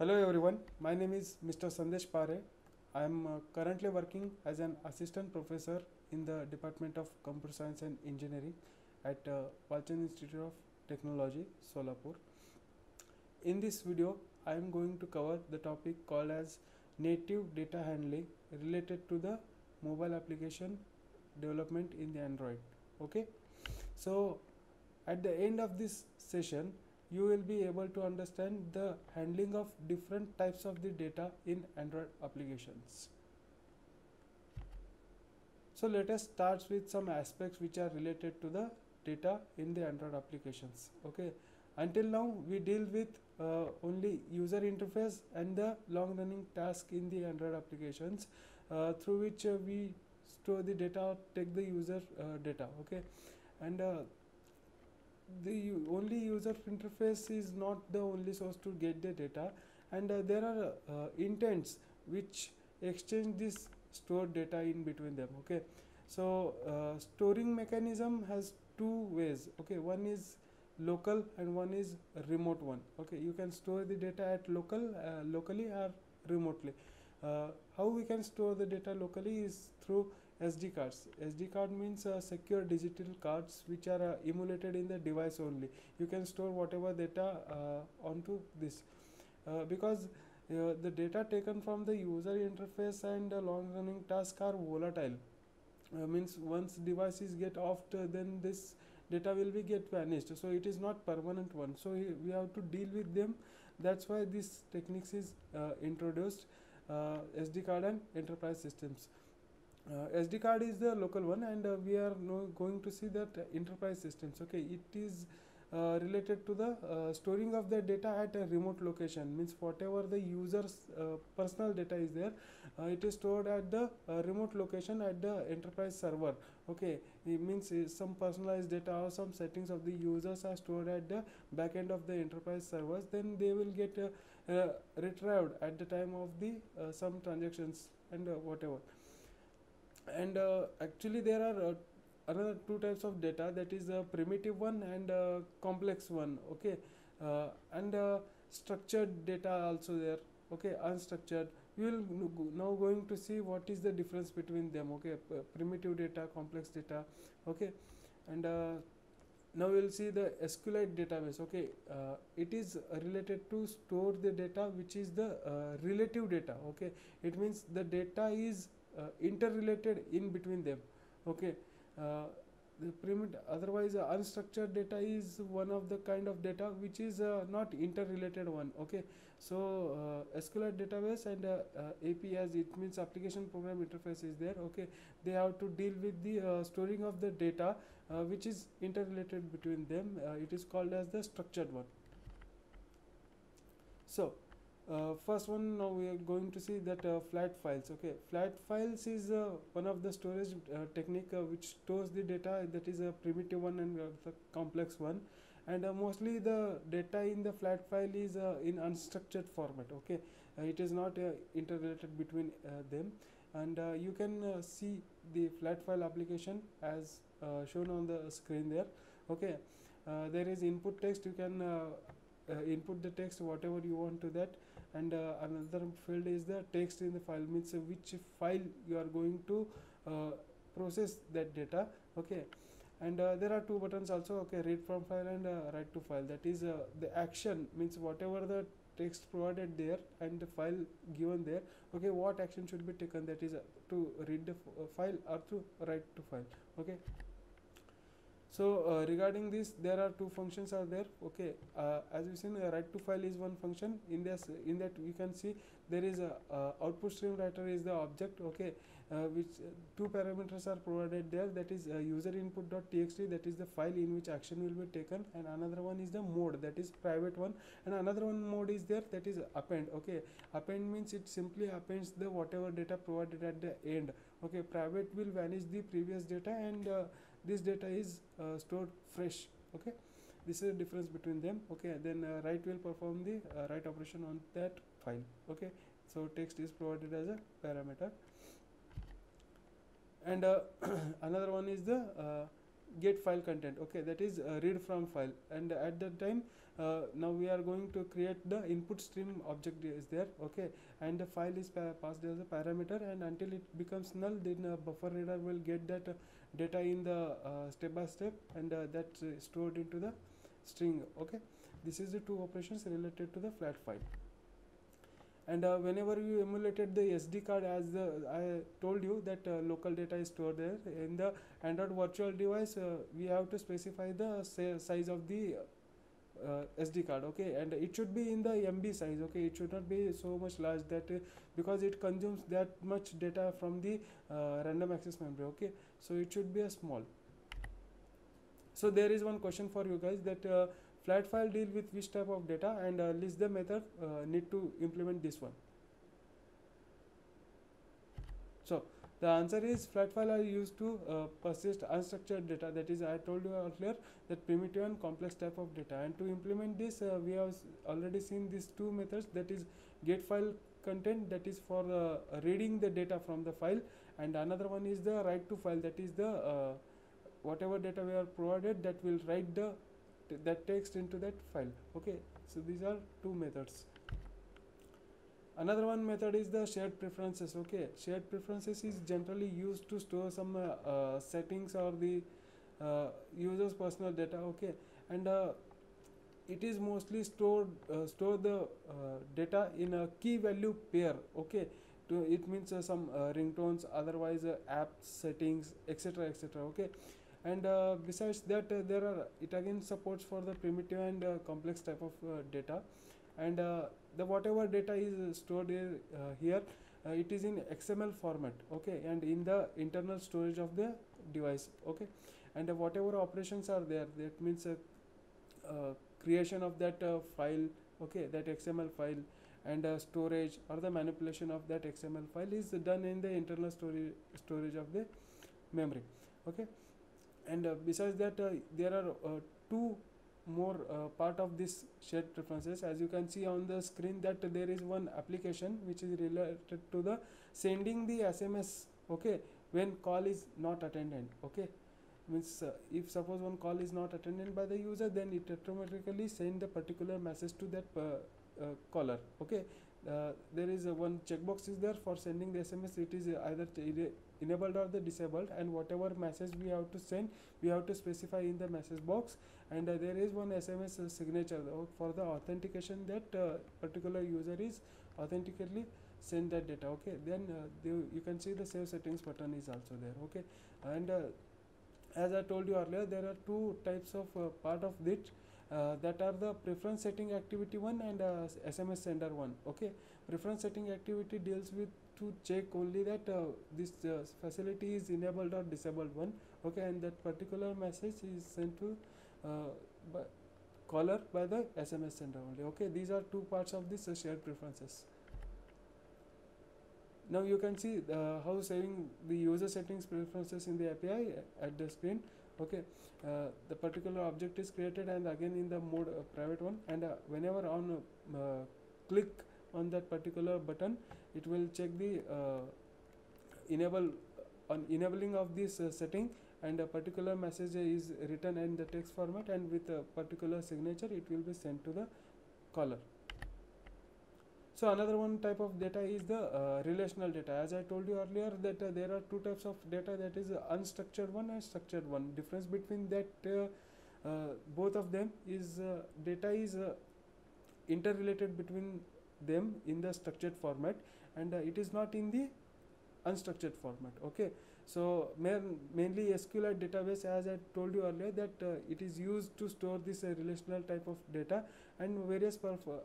Hello everyone, my name is Mr. Sandesh Pare. I am uh, currently working as an assistant professor in the Department of Computer Science and Engineering at uh, Institute of Technology, Solapur. In this video, I am going to cover the topic called as native data handling related to the mobile application development in the Android. Okay, so at the end of this session, you will be able to understand the handling of different types of the data in Android applications. So let us start with some aspects which are related to the data in the Android applications. Okay, until now we deal with uh, only user interface and the long running task in the Android applications uh, through which uh, we store the data, take the user uh, data. Okay, and uh, the only user interface is not the only source to get the data. And uh, there are uh, intents which exchange this stored data in between them okay? So uh, storing mechanism has two ways okay? One is local and one is remote one okay? You can store the data at local uh, locally or remotely. Uh, how we can store the data locally is through SD cards. SD card means uh, secure digital cards which are uh, emulated in the device only. You can store whatever data uh, onto this uh, because uh, the data taken from the user interface and long running tasks are volatile. Uh, means once devices get off, then this data will be get vanished. So it is not permanent one. So we have to deal with them. That's why this techniques is introduced. SD card and enterprise systems. Uh, SD card is the local one, and uh, we are going to see that enterprise systems. Okay, it is uh, related to the uh, storing of the data at a remote location. Means whatever the user's uh, personal data is there, uh, it is stored at the remote location at the enterprise server. Okay, it means some personalized data or some settings of the users are stored at the back end of the enterprise servers. Then they will get retrieved at the time of the some transactions and whatever and uh, actually there are uh, another two types of data. That is a primitive one and a complex one. Okay? Uh, and uh, structured data also there. Okay? Unstructured. We will now going to see what is the difference between them. Okay? P- primitive data complex data. Okay? And uh, now we will see the SQLite database. Okay? Uh, it is uh, related to store the data which is the uh, relative data. Okay? It means the data is uh, interrelated in between them. Okay uh, the primit otherwise uh, unstructured data is one of the kind of data which is uh, not interrelated one. Okay so uh, SQLite database and uh, uh, APIs it means application program interface is there. Okay they have to deal with the uh, storing of the data uh, which is interrelated between them. Uh, it is called as the structured one. So uh, first one now we are going to see that uh, flat files okay? Flat files is uh, one of the storage uh, technique uh, which stores the data that is a primitive one and uh, the complex one. And mostly the data in the flat file is in unstructured format okay? It is not interrelated between them. And you can see the flat file application as shown on the screen there okay? There is input text. You can input the text whatever you want to that and uh, another field is the text in the file means which file you are going to uh, process that data okay? And uh, there are two buttons also okay? Read from file and uh, write to file. That is uh, the action means whatever the text provided there and the file given there okay? What action should be taken? That is uh, to read the file or to write to file okay so uh, regarding this there are two functions are there okay? Uh, as we seen uh, write to file is one function. In this in that we can see there is a output stream writer is the object okay? Uh, which two parameters are provided there. That is uh, user input dot txt that is the file in which action will be taken. And another one is the mode that is private one. And another one mode is there that is append okay? Append means it simply appends the whatever data provided at the end okay? Private will vanish the previous data and uh, this data is uh, stored fresh okay? This is the difference between them okay? Then uh, write will perform the uh, write operation on that file okay? So text is provided as a parameter. And uh, another one is the uh, get file content okay? That is uh, read from file. And at that time uh, now we are going to create the input stream object is there okay? And the file is pa passed as a parameter. And until it becomes null then uh, buffer reader will get that uh, data in the uh, step by step and uh, that's uh, stored into the string okay? This is the two operations related to the flat file. And uh, whenever you emulated the SD card as the I told you that uh, local data is stored there. In the Android virtual device uh, we have to specify the size of the uh, SD card okay? And it should be in the MB size okay? It should not be so much large that uh, because it consumes that much data from the uh, random access memory okay? So it should be a small. So there is one question for you guys that uh, flat file deal with which type of data and uh, list the method uh, need to implement this one so the answer is flat file are used to uh, persist unstructured data. That is i told you earlier that primitive and complex type of data. And to implement this uh, we have already seen these two methods. That is get file content that is for uh, reading the data from the file. And another one is the write to file. That is the uh, whatever data we are provided that will write the that text into that file. Okay? So these are two methods another one method is the shared preferences okay? Shared preferences is generally used to store some uh, uh, settings or the uh, user's personal data okay? And uh, it is mostly stored uh, store the uh, data in a key value pair okay? To it means some ringtones otherwise app settings etc etc okay? And besides that there are it again supports for the primitive and complex type of data and the whatever data is stored here it is in xml format okay? And in the internal storage of the device okay? And whatever operations are there that means creation of that file okay? That xml file and uh, storage or the manipulation of that xml file is done in the internal storage storage of the memory okay? And uh, besides that uh, there are uh, two more uh, part of this shared preferences. As you can see on the screen that there is one application which is related to the sending the sms okay when call is not attended okay. Means uh, if suppose one call is not attended by the user then it automatically send the particular message to that uh, caller okay. There is one checkbox is there for sending the sms it is either enabled or the disabled and whatever message we have to send we have to specify in the message box. And uh, there is one sms uh, signature for the authentication that uh, particular user is authentically send that data okay? Then uh, you can see the save settings button is also there okay? And uh, as i told you earlier there are two types of uh, part of it that are the preference setting activity one and sms sender one okay? Preference setting activity deals with to check only that uh, this uh, facility is enabled or disabled one okay and that particular message is sent to uh, by caller by the sms sender only okay. These are two parts of this uh, shared preferences. Now you can see uh, how saving the user settings preferences in the api at the screen okay. Uh, the particular object is created and again in the mode private one and whenever on click on that particular button it will check the uh, enable on enabling of this uh, setting and a particular message is written in the text format and with a particular signature it will be sent to the caller. So another one type of data is the uh, relational data. As i told you earlier that uh, there are two types of data that is unstructured one and structured one. Difference between that uh, uh both of them is uh, data is interrelated between them in the structured format and uh, it is not in the unstructured format okay? So main, mainly SQLite database as I told you earlier that uh, it is used to store this uh, relational type of data and various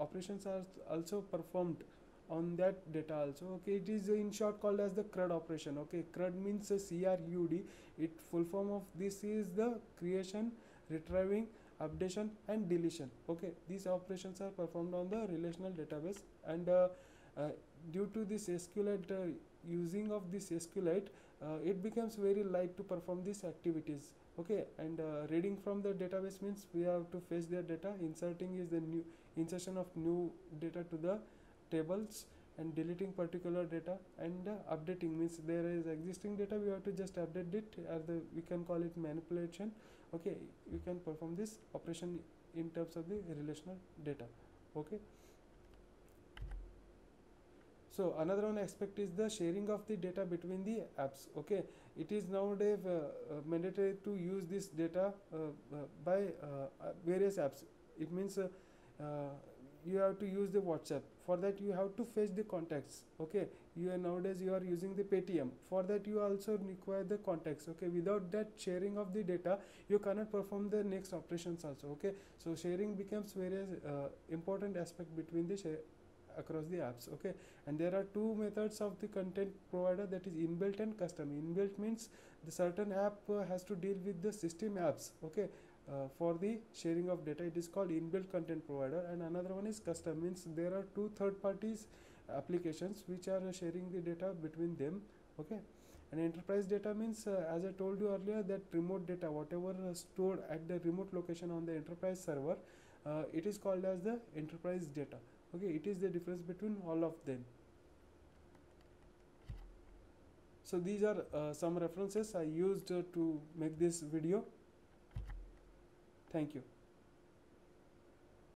operations are also performed on that data also okay? It is in short called as the CRUD operation okay? CRUD means uh, CRUD it full form of this is the creation retrieving updation and deletion. Okay these operations are performed on the relational database and uh, uh, due to this SQLite uh, using of this SQLite uh, it becomes very light to perform these activities. Okay and reading from the database means we have to fetch their data inserting is the new insertion of new data to the tables and deleting particular data and uh, updating means there is existing data we have to just update it or the we can call it manipulation. Okay we can perform this operation in terms of the relational data. Okay. So another one aspect is the sharing of the data between the apps. Okay it is nowadays uh, uh, mandatory to use this data uh, uh by uh, various apps. It means you have to use the whatsapp. For that you have to fetch the contacts okay? You are nowadays you are using the paytm. For that you also require the contacts okay? Without that sharing of the data you cannot perform the next operations also okay? So sharing becomes very uh, important aspect between the across the apps okay? And there are two methods of the content provider that is inbuilt and custom. Inbuilt means the certain app uh, has to deal with the system apps okay uh, for the sharing of data it is called inbuilt content provider. And another one is custom means there are two third parties applications which are uh, sharing the data between them okay? And enterprise data means uh, as i told you earlier that remote data whatever uh, stored at the remote location on the enterprise server uh, it is called as the enterprise data okay? It is the difference between all of them. So these are uh, some references i used to make this video Thank you.